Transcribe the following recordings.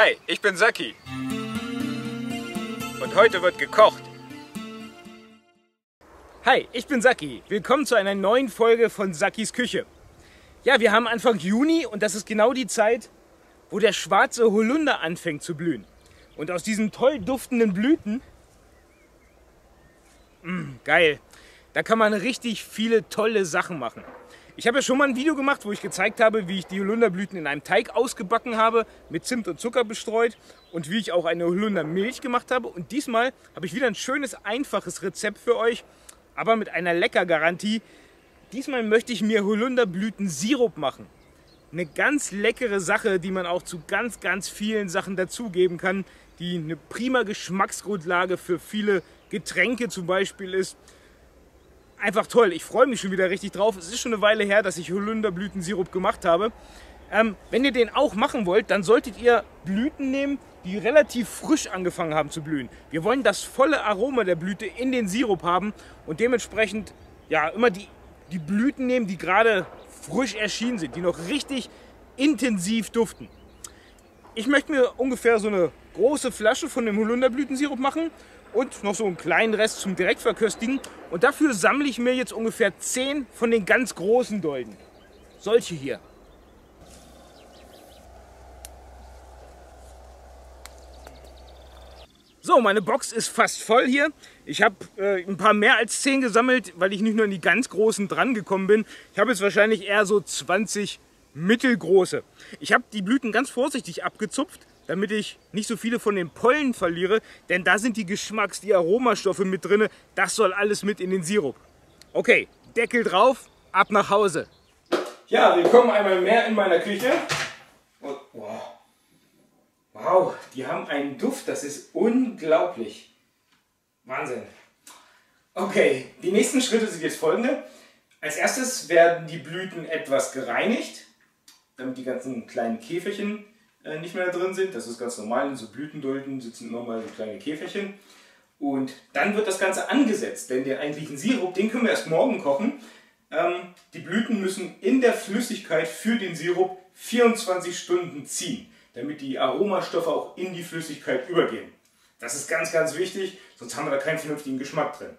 Hi, ich bin Saki. Und heute wird gekocht. Hi, ich bin Saki. Willkommen zu einer neuen Folge von Sakis Küche. Ja, wir haben Anfang Juni und das ist genau die Zeit, wo der schwarze Holunder anfängt zu blühen. Und aus diesen toll duftenden Blüten, mh, mm, geil, da kann man richtig viele tolle Sachen machen. Ich habe ja schon mal ein Video gemacht, wo ich gezeigt habe, wie ich die Holunderblüten in einem Teig ausgebacken habe, mit Zimt und Zucker bestreut und wie ich auch eine Holundermilch gemacht habe. Und diesmal habe ich wieder ein schönes, einfaches Rezept für euch, aber mit einer Leckergarantie. Diesmal möchte ich mir Holunderblüten-Sirup machen. Eine ganz leckere Sache, die man auch zu ganz, ganz vielen Sachen dazugeben kann, die eine prima Geschmacksgrundlage für viele Getränke zum Beispiel ist einfach toll. Ich freue mich schon wieder richtig drauf. Es ist schon eine Weile her, dass ich Holunderblütensirup gemacht habe. Ähm, wenn ihr den auch machen wollt, dann solltet ihr Blüten nehmen, die relativ frisch angefangen haben zu blühen. Wir wollen das volle Aroma der Blüte in den Sirup haben und dementsprechend ja immer die, die Blüten nehmen, die gerade frisch erschienen sind, die noch richtig intensiv duften. Ich möchte mir ungefähr so eine große Flasche von dem Holunderblütensirup machen und noch so einen kleinen Rest zum Direktverköstigen. Und dafür sammle ich mir jetzt ungefähr 10 von den ganz großen Dolden. Solche hier. So, meine Box ist fast voll hier. Ich habe äh, ein paar mehr als 10 gesammelt, weil ich nicht nur an die ganz großen dran gekommen bin. Ich habe jetzt wahrscheinlich eher so 20 mittelgroße. Ich habe die Blüten ganz vorsichtig abgezupft, damit ich nicht so viele von den Pollen verliere, denn da sind die Geschmacks-, die Aromastoffe mit drin. Das soll alles mit in den Sirup. Okay, Deckel drauf, ab nach Hause. Ja, willkommen einmal mehr in meiner Küche. Und, wow. wow, die haben einen Duft, das ist unglaublich. Wahnsinn. Okay, die nächsten Schritte sind jetzt folgende. Als erstes werden die Blüten etwas gereinigt, damit die ganzen kleinen Käferchen äh, nicht mehr drin sind. Das ist ganz normal. In so Blütendulden sitzen nochmal so kleine Käferchen. Und dann wird das Ganze angesetzt, denn den eigentlichen Sirup, den können wir erst morgen kochen. Ähm, die Blüten müssen in der Flüssigkeit für den Sirup 24 Stunden ziehen, damit die Aromastoffe auch in die Flüssigkeit übergehen. Das ist ganz, ganz wichtig, sonst haben wir da keinen vernünftigen Geschmack drin.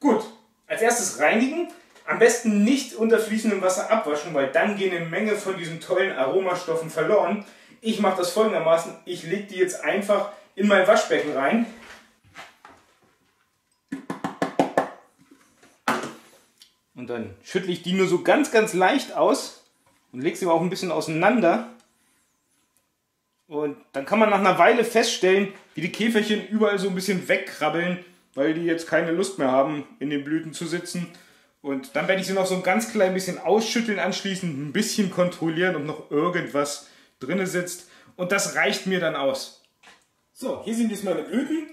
Gut, als erstes reinigen. Am besten nicht unter fließendem Wasser abwaschen, weil dann gehen eine Menge von diesen tollen Aromastoffen verloren. Ich mache das folgendermaßen. Ich lege die jetzt einfach in mein Waschbecken rein. Und dann schüttle ich die nur so ganz, ganz leicht aus und lege sie auch ein bisschen auseinander. Und dann kann man nach einer Weile feststellen, wie die Käferchen überall so ein bisschen wegkrabbeln, weil die jetzt keine Lust mehr haben, in den Blüten zu sitzen. Und dann werde ich sie noch so ein ganz klein bisschen ausschütteln anschließend, ein bisschen kontrollieren, ob noch irgendwas drinne sitzt. Und das reicht mir dann aus. So, hier sind jetzt meine Blüten.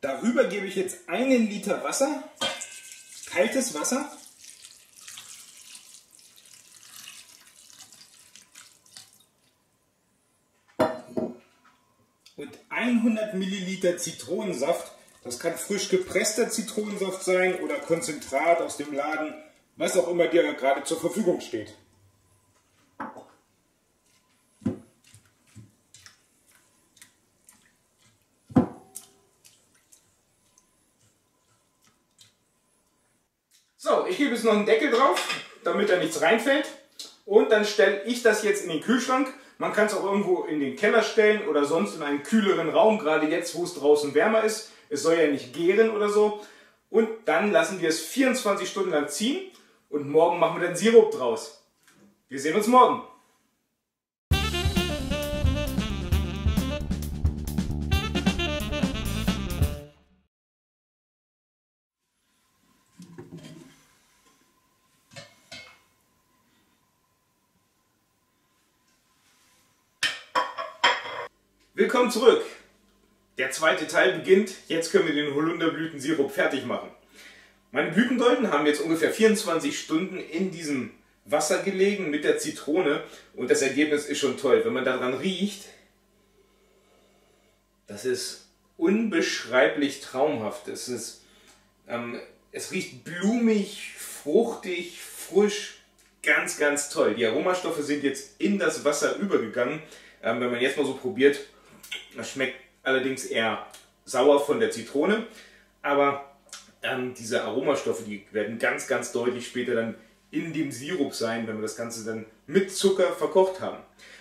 Darüber gebe ich jetzt einen Liter Wasser, kaltes Wasser. Und 100 Milliliter Zitronensaft. Das kann frisch gepresster Zitronensaft sein oder Konzentrat aus dem Laden, was auch immer dir gerade zur Verfügung steht. So, ich gebe jetzt noch einen Deckel drauf, damit da nichts reinfällt. Und dann stelle ich das jetzt in den Kühlschrank. Man kann es auch irgendwo in den Keller stellen oder sonst in einen kühleren Raum, gerade jetzt, wo es draußen wärmer ist. Es soll ja nicht gären oder so. Und dann lassen wir es 24 Stunden lang ziehen und morgen machen wir dann Sirup draus. Wir sehen uns morgen. Zurück. Der zweite Teil beginnt. Jetzt können wir den Holunderblütensirup fertig machen. Meine Blütendolden haben jetzt ungefähr 24 Stunden in diesem Wasser gelegen mit der Zitrone und das Ergebnis ist schon toll. Wenn man daran riecht, das ist unbeschreiblich traumhaft. Es, ist, ähm, es riecht blumig, fruchtig, frisch, ganz, ganz toll. Die Aromastoffe sind jetzt in das Wasser übergegangen Ähm, wenn man jetzt mal so probiert, das schmeckt allerdings eher sauer von der Zitrone, aber ähm, diese Aromastoffe, die werden ganz, ganz deutlich später dann in dem Sirup sein, wenn wir das Ganze dann mit Zucker verkocht haben.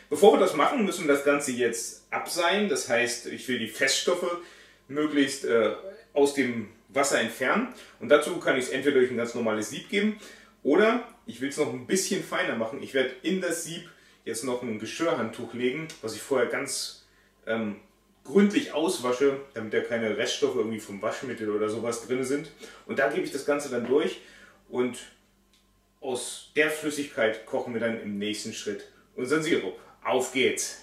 Bevor wir das machen, müssen wir das Ganze jetzt abseihen. Das heißt, ich will die Feststoffe möglichst äh, aus dem Wasser entfernen. Und dazu kann ich es entweder durch ein ganz normales Sieb geben oder ich will es noch ein bisschen feiner machen. Ich werde in das Sieb jetzt noch ein Geschirrhandtuch legen, was ich vorher ganz ähm, gründlich auswasche, damit da keine Reststoffe irgendwie vom Waschmittel oder sowas drin sind. Und da gebe ich das Ganze dann durch und aus der Flüssigkeit kochen wir dann im nächsten Schritt unseren Sirup. Auf geht's!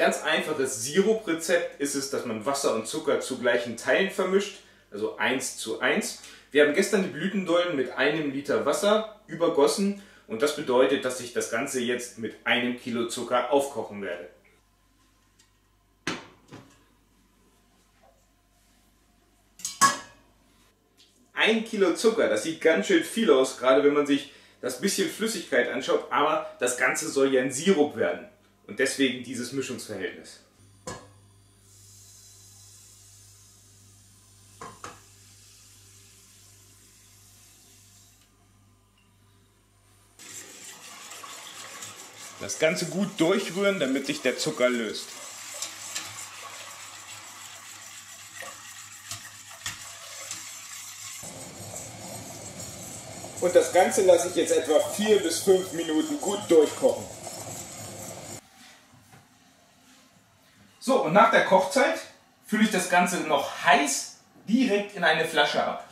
Ganz einfaches Siruprezept ist es, dass man Wasser und Zucker zu gleichen Teilen vermischt, also 1 zu 1. Wir haben gestern die Blütendollen mit einem Liter Wasser übergossen und das bedeutet, dass ich das Ganze jetzt mit einem Kilo Zucker aufkochen werde. Ein Kilo Zucker, das sieht ganz schön viel aus, gerade wenn man sich das bisschen Flüssigkeit anschaut, aber das Ganze soll ja ein Sirup werden. Und deswegen dieses Mischungsverhältnis. Das Ganze gut durchrühren, damit sich der Zucker löst. Und das Ganze lasse ich jetzt etwa 4 bis 5 Minuten gut durchkochen. Und nach der Kochzeit fülle ich das Ganze noch heiß direkt in eine Flasche ab.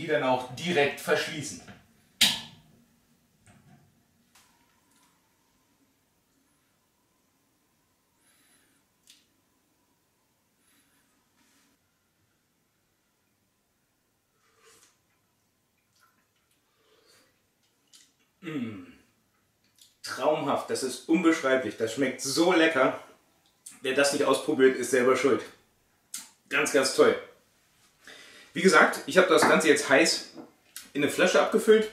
Die dann auch direkt verschließen. Mmh. Traumhaft, das ist unbeschreiblich, das schmeckt so lecker. Wer das nicht ausprobiert, ist selber schuld. Ganz, ganz toll. Wie gesagt, ich habe das Ganze jetzt heiß in eine Flasche abgefüllt.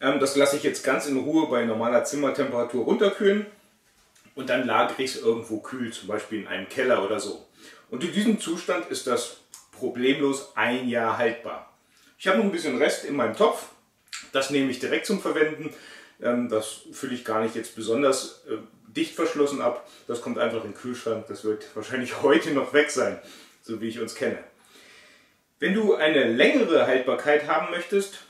Ähm, das lasse ich jetzt ganz in Ruhe bei normaler Zimmertemperatur runterkühlen. Und dann lagere ich es irgendwo kühl, zum Beispiel in einem Keller oder so. Und in diesem Zustand ist das problemlos ein Jahr haltbar. Ich habe noch ein bisschen Rest in meinem Topf. Das nehme ich direkt zum Verwenden. Ähm, das fülle ich gar nicht jetzt besonders äh, dicht verschlossen ab. Das kommt einfach in den Kühlschrank. Das wird wahrscheinlich heute noch weg sein, so wie ich uns kenne. Wenn du eine längere Haltbarkeit haben möchtest,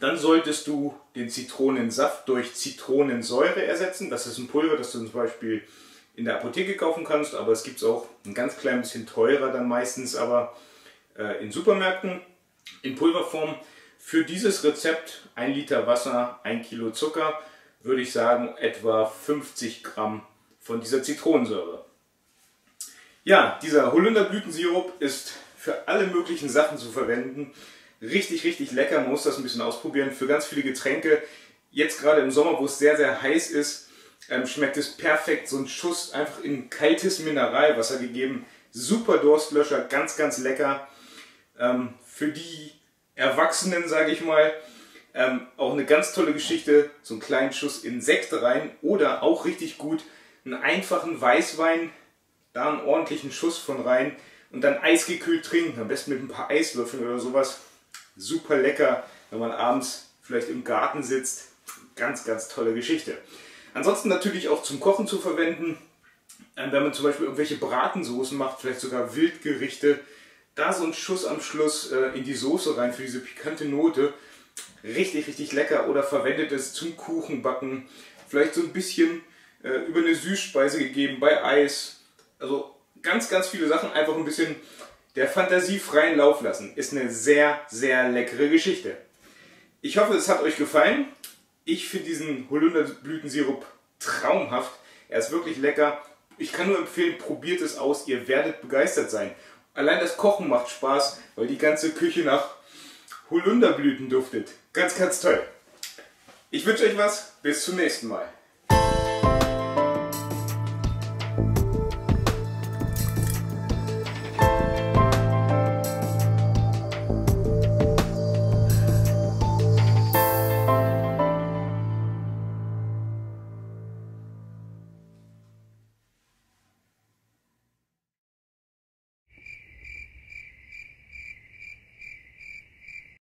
dann solltest du den Zitronensaft durch Zitronensäure ersetzen. Das ist ein Pulver, das du zum Beispiel in der Apotheke kaufen kannst, aber es gibt es auch ein ganz klein bisschen teurer dann meistens, aber äh, in Supermärkten in Pulverform. Für dieses Rezept 1 Liter Wasser, 1 Kilo Zucker, würde ich sagen etwa 50 Gramm von dieser Zitronensäure. Ja, dieser Holunderblütensirup ist für alle möglichen Sachen zu verwenden. Richtig, richtig lecker. Man muss das ein bisschen ausprobieren. Für ganz viele Getränke. Jetzt gerade im Sommer, wo es sehr, sehr heiß ist, ähm, schmeckt es perfekt. So ein Schuss einfach in kaltes Mineralwasser gegeben. Super Durstlöscher, ganz, ganz lecker. Ähm, für die Erwachsenen, sage ich mal, ähm, auch eine ganz tolle Geschichte. So einen kleinen Schuss in Sekt rein oder auch richtig gut einen einfachen Weißwein, da einen ordentlichen Schuss von rein und dann eisgekühlt trinken. Am besten mit ein paar Eiswürfeln oder sowas. Super lecker, wenn man abends vielleicht im Garten sitzt. Ganz, ganz tolle Geschichte. Ansonsten natürlich auch zum Kochen zu verwenden. Ähm, wenn man zum Beispiel irgendwelche Bratensoßen macht, vielleicht sogar Wildgerichte, da so ein Schuss am Schluss äh, in die Soße rein für diese pikante Note. Richtig, richtig lecker. Oder verwendet es zum Kuchenbacken. Vielleicht so ein bisschen äh, über eine Süßspeise gegeben bei Eis. Also ganz, ganz viele Sachen einfach ein bisschen der Fantasie freien Lauf lassen. Ist eine sehr, sehr leckere Geschichte. Ich hoffe, es hat euch gefallen. Ich finde diesen Holunderblütensirup traumhaft. Er ist wirklich lecker. Ich kann nur empfehlen, probiert es aus. Ihr werdet begeistert sein. Allein das Kochen macht Spaß, weil die ganze Küche nach Holunderblüten duftet. Ganz, ganz toll. Ich wünsche euch was. Bis zum nächsten Mal.